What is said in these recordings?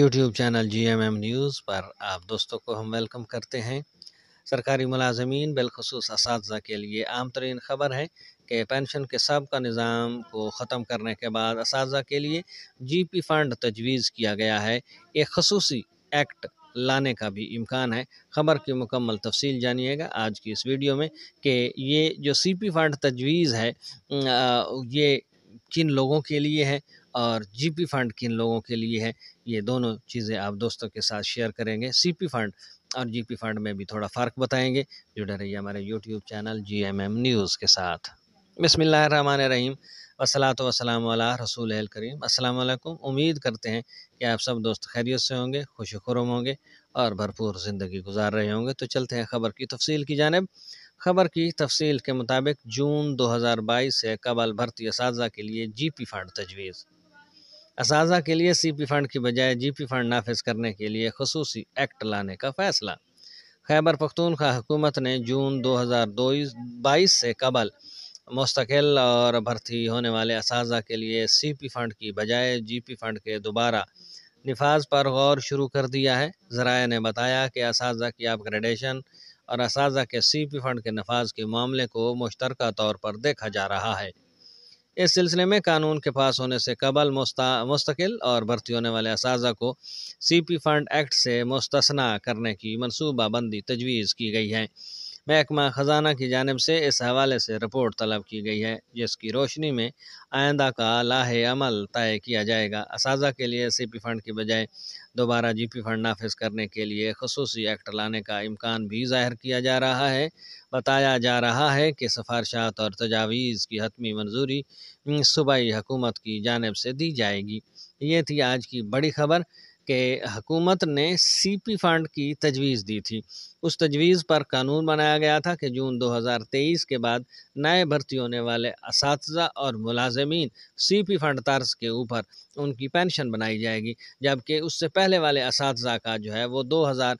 YouTube channel G M M news پر آپ دوستوں کو ہم ویلکم کرتے ہیں۔ سرکاری ملازمین بالخصوص اساتذہ کے لیے عام ترین خبر ہے کہ پینشن کے سب کا نظام کو ختم کرنے کے بعد اساتذہ کے لیے جی پی فنڈ تجویز کیا گیا ہے۔ ایک خصوصی ایکٹ لانے کا بھی امکان ہے۔ خبر کی مکمل تفصیل جانیے گا آج کی اس ویڈیو میں کہ یہ جو سی پی فنڈ تجویز ہے یہ کن لوگوں کے لیے ہے؟ اور جی پی فنڈ کن لوگوں کے لیے ہے، یہ دونوں چیزیں آپ دوستوں کے ساتھ شیئر کریں گے۔ سی پی فنڈ اور جی پی فنڈ میں بھی تھوڑا فرق بتائیں گے۔ جڑے رہیے ہمارے YouTube channel G M M news کے ساتھ۔ بسم اللہ الرحمن الرحیم۔ وسلاۃ وسلام علیہ رسول کریم۔ السلام علیکم۔ امید کرتے ہیں کہ آپ سب دوست خیریت سے ہوں گے، خوش خرم ہوں گے اور بھرپور زندگی گزار رہے ہوں گے۔ تو چلتے ہیں خبر کی تفصیل کی جانب۔ خبر کی تفصیل کے مطابق جون دو ہزار بائیس سے قبل بھرتی اساتذہ کے لیے جی پی فنڈ تجویز۔ اساتذہ کے لیے سی پی فنڈ کی بجائے جی پی فنڈ نافذ کرنے کے لیے خصوصی ایکٹ لانے کا فیصلہ۔ خیبر پختونخوا حکومت نے جون دو ہزار بائیس سے قبل مستقل اور بھرتی ہونے والے اساتذہ کے لیے سی پی فنڈ کی بجائے جی پی فنڈ کے دوبارہ نفاذ پر غور شروع کر دیا ہے۔ ذرائع نے بتایا کہ اساتذہ کی اپ گریڈیشن اور اساتذہ کے سی پی فنڈ کے نفاذ کے معاملے کو مشترکہ طور پر دیکھا جا رہا ہے۔ اس سلسلے میں قانون کے پاس ہونے سے قبل مستقل اور بھرتی ہونے والے اساتذہ کو سی پی فنڈ ایکٹ سے مستثنا کرنے کی منصوبہ بندی تجویز کی گئی ہے۔ محکمہ خزانہ کی جانب سے اس حوالے سے رپورٹ طلب کی گئی ہے، جس کی روشنی میں آئندہ کا لاہ عمل طے کیا جائے گا۔ اساتذہ کے لیے سی پی فنڈ کی بجائے دوبارہ جی پی فنڈ نافذ کرنے کے لیے خصوصی ایکٹ لانے کا امکان بھی ظاہر کیا جا رہا ہے۔ بتایا جا رہا ہے کہ سفارشات اور تجاویز کی حتمی منظوری صوبائی حکومت کی جانب سے دی جائے گی۔ یہ تھی آج کی بڑی خبر۔ کہ حکومت نے سی پی فنڈ کی تجویز دی تھی۔ اس تجویز پر قانون بنایا گیا تھا کہ جون دو ہزار تیئیس کے بعد نئے بھرتی ہونے والے اساتذہ اور ملازمین سی پی فنڈ طرز کے اوپر ان کی پینشن بنائی جائے گی، جبکہ اس سے پہلے والے اساتذہ کا جو ہے وہ دو ہزار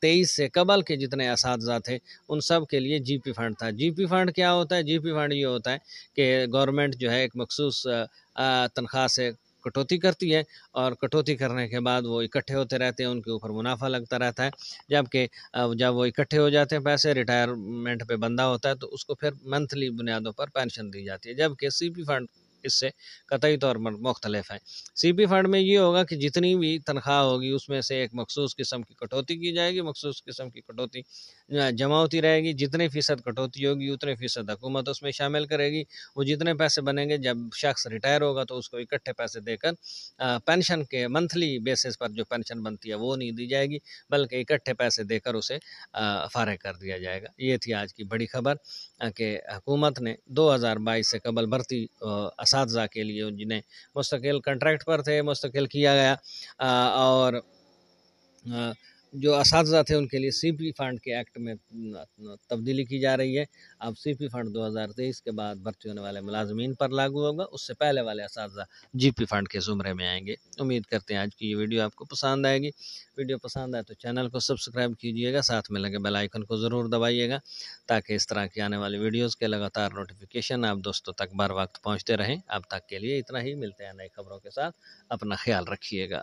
تیئیس سے قبل کے جتنے اساتذہ تھے، ان سب کے لیے جی پی فنڈ تھا۔ جی پی فنڈ کیا ہوتا ہے؟ جی پی فنڈ یہ ہوتا ہے کہ گورنمنٹ جو ہے ایک مخصوص تنخواہ سے کٹوتی کرتی ہے اور کٹوتی کرنے کے بعد وہ اکٹھے ہوتے رہتے ہیں، ان کے اوپر منافع لگتا رہتا ہے۔ جبکہ جب وہ اکٹھے ہو جاتے ہیں پیسے ریٹائرمنٹ پہ بندہ ہوتا ہے تو اس کو پھر منتھلی بنیادوں پر پینشن دی جاتی ہے۔ جبکہ سی پی فنڈ اس سے قطعی طور پر مختلف ہیں۔ سی پی فنڈ میں یہ ہوگا کہ جتنی بھی تنخواہ ہوگی، اس میں سے ایک مخصوص قسم کی کٹوتی کی جائے گی، مخصوص قسم کی کٹوتی جمع ہوتی رہے گی۔ جتنے فیصد کٹوتی ہوگی، اتنے فیصد حکومت اس میں شامل کرے گی۔ وہ جتنے پیسے بنیں گے، جب شخص ریٹائر ہوگا تو اس کو اکٹھے پیسے دے کر پینشن کے منتھلی بیسس پر جو پینشن بنتی ہے، وہ نہیں دی جائے گی، بلکہ اکٹھے پیسے دے کر اسے فارغ کر دیا جائے گا۔ یہ تھی آج کی بڑی خبر کہ حکومت نے دو ہزار بائیس سے قبل بھرتی اساتذہ کے لیے جنہیں مستقل کنٹریکٹ پر تھے مستقل کیا گیا اور جو اساتذہ تھے ان کے لیے سی پی فنڈ کے ایکٹ میں تبدیلی کی جا رہی ہے۔ اب سی پی فنڈ دو ہزار تیئیس کے بعد بھرتی ہونے والے ملازمین پر لاگو ہوگا۔ اس سے پہلے والے اساتذہ جی پی فنڈ کے زمرے میں آئیں گے۔ امید کرتے ہیں آج کی یہ ویڈیو آپ کو پسند آئے گی۔ ویڈیو پسند آئے تو چینل کو سبسکرائب کیجیے گا۔ ساتھ میں لگے بیل آئیکن کو ضرور دبائیے گا تاکہ اس طرح کی آنے والی ویڈیوز کے لگاتار نوٹیفیکیشن آپ دوستوں تک بار وقت پہنچتے رہیں۔ اب تک کے لیے اتنا ہی۔ ملتے ہیں نئی خبروں کے ساتھ۔ اپنا خیال رکھیے گا۔